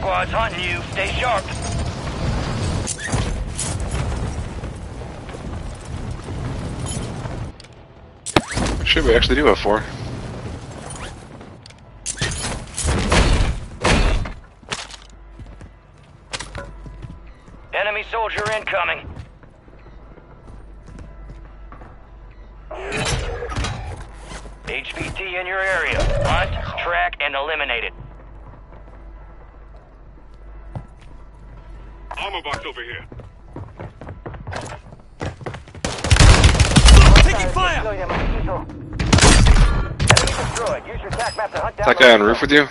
squad's hunting you. Stay sharp. Shit, we actually do have four. Enemy soldier incoming. HVT in your area. Hunt, track, and eliminate it. Armor box over here. Taking fire! Enemy destroyed. Use your attack map to hunt down That guy on roof with you?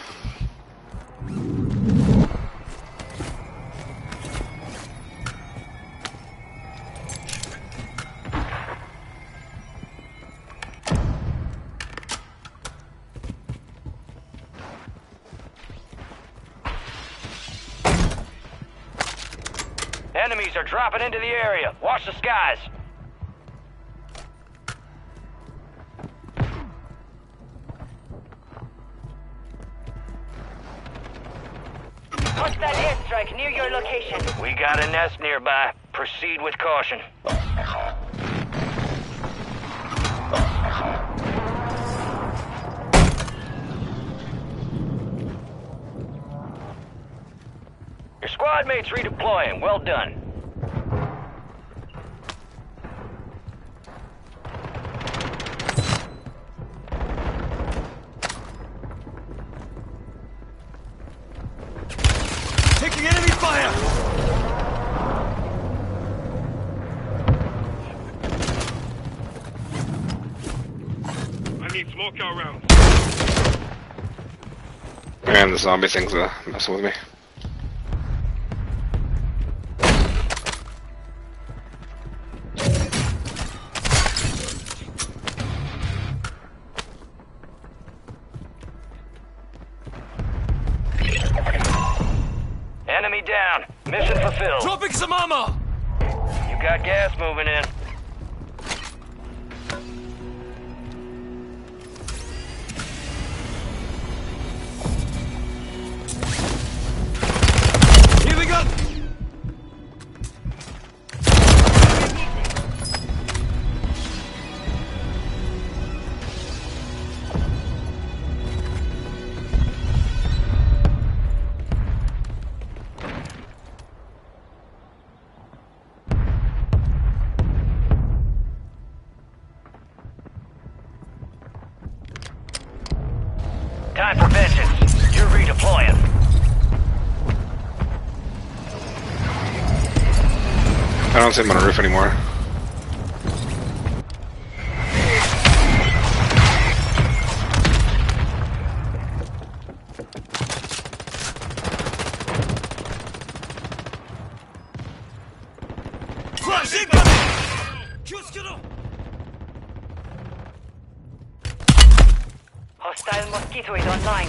Watch the skies. Hostile airstrike near your location. We got a nest nearby. Proceed with caution. Your squad mates redeploying. Well done. I need smoke out rounds. Man, the zombie thing's are messing with me. Enemy down. Mission fulfilled. Dropping some ammo! You got gas moving in. Time for vengeance. You're redeploying. I don't see him on the roof anymore. Flash incoming! Hostile mosquito is online.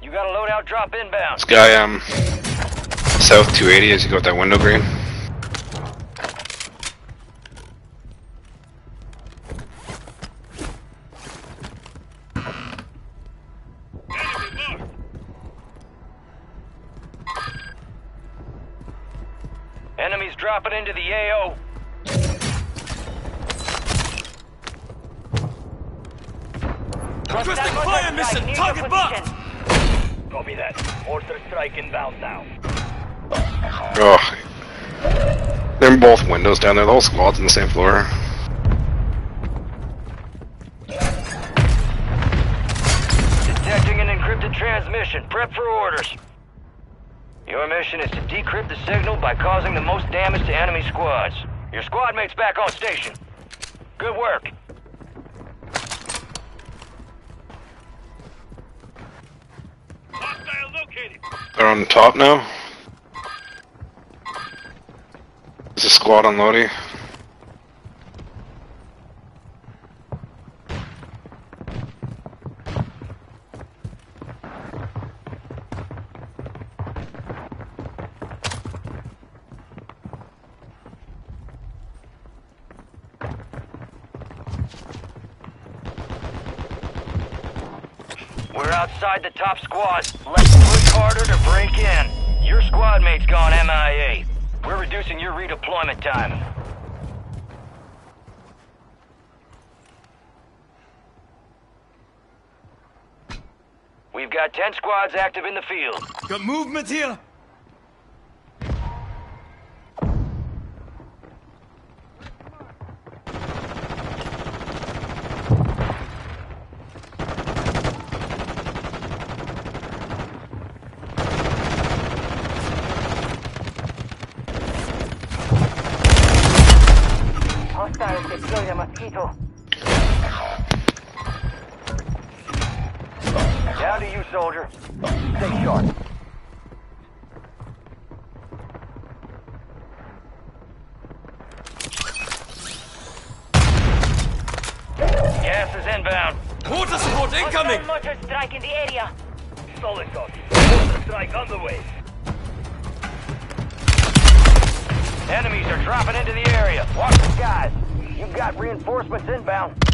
You got a loadout drop inbound. This guy, um, south 280 as you go with that window green. Requesting fire mission! Target marked! Copy that. Mortar strike inbound now. Oh. They're in both windows down there. The whole squad's on the same floor. Detecting an encrypted transmission. Prep for orders. Your mission is to decrypt the signal by causing the most damage to enemy squads. Your squad mate's back on station. Good work. Hostile located. They're on top now. There's a squad on unloading. We're outside the top squad. Let's harder to break in. Your squad mate's gone MIA. We're reducing your redeployment time. We've got 10 squads active in the field. Got movement here. Hostiles deploy the mosquito. Down to you, soldier. Stay sharp. Gas is inbound. Water support incoming. Hostile mortar strike in the area. Solid Mortar strike on the way. Enemies are dropping into the area. Watch the skies. You've got reinforcements inbound.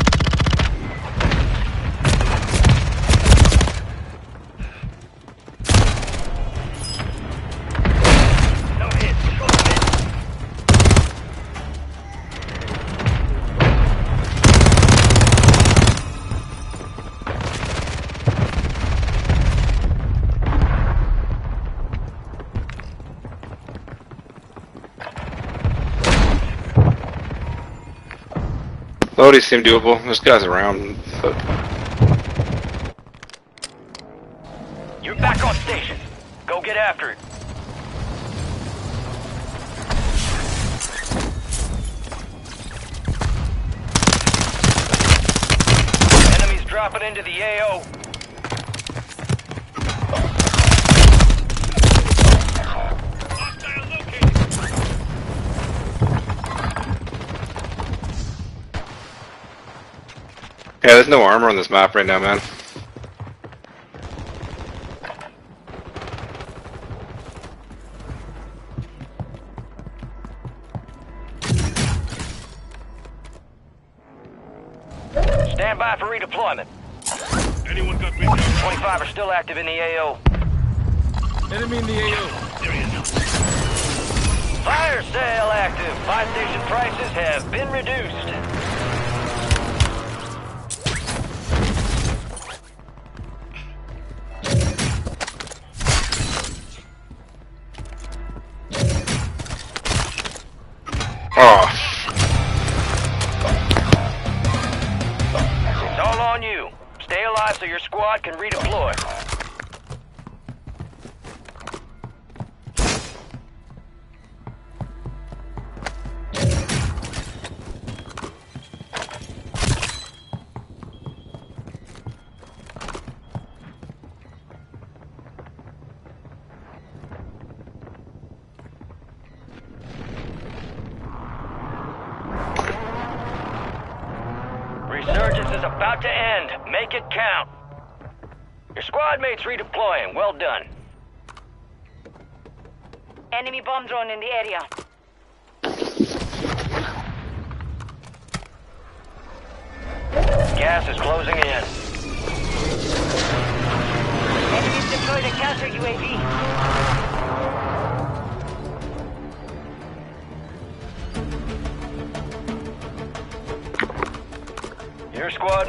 Lodi seem doable. There's guys around, You're back on station. Go get after it. Enemies dropping into the AO. Yeah, there's no armor on this map right now, man. Stand by for redeployment. Anyone got me 25 are still active in the AO. Enemy in the AO. There he is. Fire sale active. Buy station prices have been reduced. Is about to end. Make it count. Your squad mates redeploying. Well done. Enemy bomb drone in the area. Gas is closing in.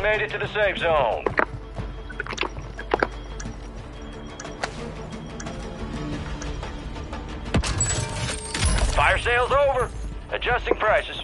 Made it to the safe zone. Fire sale's over. Adjusting prices.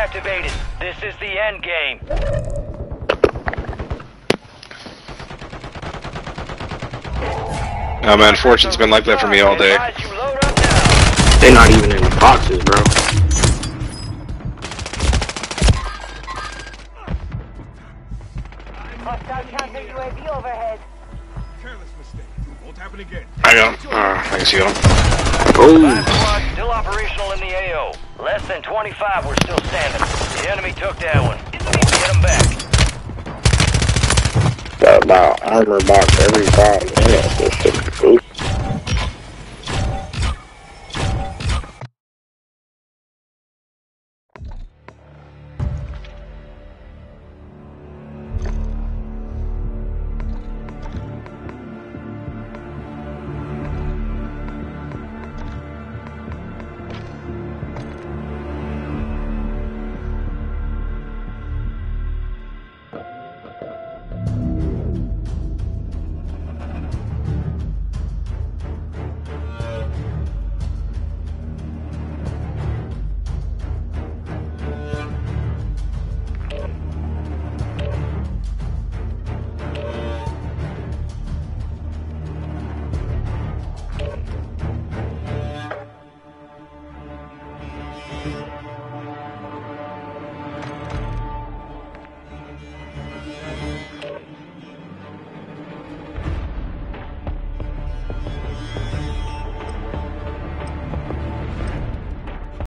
Has been deactivated. This is the end game. Oh man, fortune's been like that for me all day. Advise you load up now. They not even in the boxes, bro. Hostile counter UAV overhead. Careless mistake. Won't happen again. I got him. Uh, I can see him. Oh, Last still operational in the AO. Less than 25 were still standing. The enemy took that one. Get them back. got about armor box every time. Yeah,